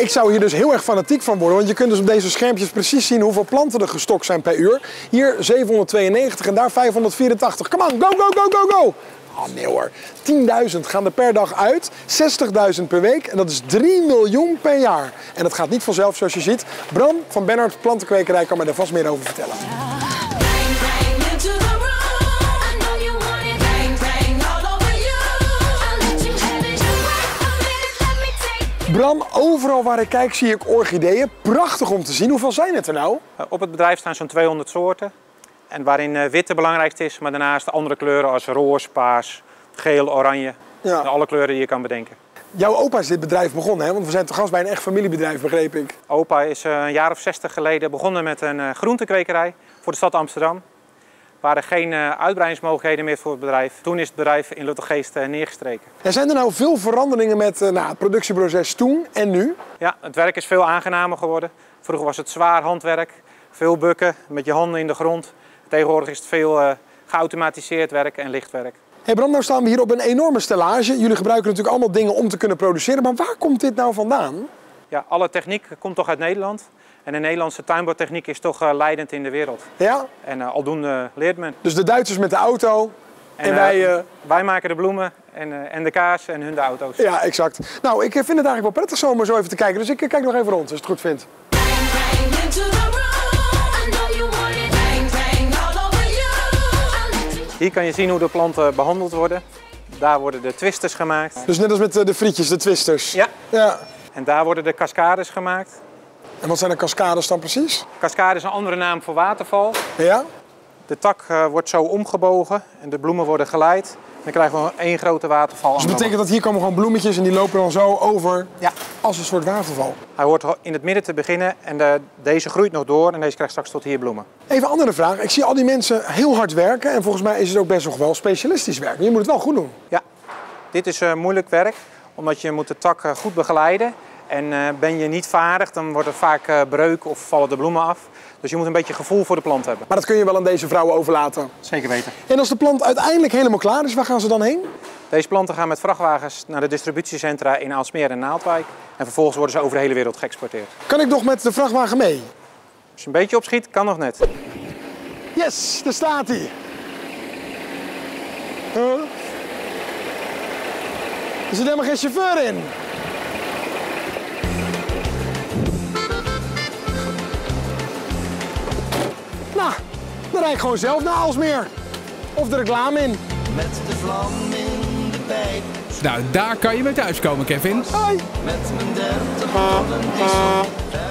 ik zou hier dus heel erg fanatiek van worden. Want je kunt dus op deze schermpjes precies zien hoeveel planten er gestokt zijn per uur. Hier 792 en daar 584. Come on, go, go, go, go, go. Oh nee hoor. 10.000 gaan er per dag uit. 60.000 per week. En dat is 3 miljoen per jaar. En dat gaat niet vanzelf zoals je ziet. Bram van Bernhard Plantenkwekerij kan me daar vast meer over vertellen. Bram, overal waar ik kijk zie ik orchideeën. Prachtig om te zien. Hoeveel zijn het er nou? Eh, Op het bedrijf staan zo'n 200 soorten. En waarin eh, wit de belangrijkste is, maar daarnaast andere kleuren als roze, paars, geel, oranje. Ja. Alle kleuren die je kan bedenken. Jouw opa is dit bedrijf begonnen, hè? Want we zijn te gast bij een echt familiebedrijf, begreep ik. Opa is eh, een jaar of 60 geleden begonnen met een groentekwekerij voor de stad Amsterdam. Er waren geen eh, uitbreidingsmogelijkheden meer voor het bedrijf. Toen is het bedrijf in Luttelgeest eh, neergestreken. En zijn er nou veel veranderingen met eh, nou, het productieproces toen en nu? Ja, het werk is veel aangenamer geworden. Vroeger was het zwaar handwerk, veel bukken met je handen in de grond. Tegenwoordig is het veel geautomatiseerd werk en lichtwerk. Hey Bram, nou staan we hier op een enorme stellage. Jullie gebruiken natuurlijk allemaal dingen om te kunnen produceren. Maar waar komt dit nou vandaan? Ja, alle techniek komt toch uit Nederland. En de Nederlandse tuinbouwtechniek is toch eh, leidend in de wereld. Ja? En eh, aldoende leert men. Dus de Duitsers met de auto. En, eh, wij... wij maken de bloemen en, en de kaas en hun de auto's. Ja, exact. Nou, ik vind het eigenlijk wel prettig zo om zo even te kijken. Dus ik kijk nog even rond, als je het goed vindt. Hier kan je zien hoe de planten behandeld worden. Daar worden de twisters gemaakt. Dus net als met de frietjes, de twisters. Ja. ja. En daar worden de cascades gemaakt. En wat zijn de cascades dan precies? Cascade is een andere naam voor waterval. Ja? De tak eh, wordt zo omgebogen en de bloemen worden geleid. Dan krijgen we één grote waterval. Dus dat betekent dat hier komen gewoon bloemetjes en die lopen dan zo over Ja. als een soort waterval. Hij hoort in het midden te beginnen en de, deze groeit nog door en deze krijgt straks tot hier bloemen. Even een andere vraag. Ik zie al die mensen heel hard werken en volgens mij is het ook best nog wel specialistisch werken. Je moet het wel goed doen. Ja, dit is eh, moeilijk werk, omdat je moet de tak eh, goed begeleiden. En eh, ben je niet vaardig, dan wordt er vaak eh, breuk of vallen de bloemen af. Dus je moet een beetje gevoel voor de plant hebben. Maar dat kun je wel aan deze vrouwen overlaten. Zeker weten. En als de plant uiteindelijk helemaal klaar is, waar gaan ze dan heen? Deze planten gaan met vrachtwagens naar de distributiecentra in Aalsmeer en Naaldwijk. En vervolgens worden ze over de hele wereld geëxporteerd. Kan ik nog met de vrachtwagen mee? Als je een beetje opschiet, kan nog net. Yes, daar staat hij. Huh? Er zit helemaal geen chauffeur in. Ik gewoon zelf naar Alsmeer. Of de reclame in. Met de vlam in de pijp, Nou, daar kan je mee thuiskomen, Kevin. Hoi. met mijn diesel.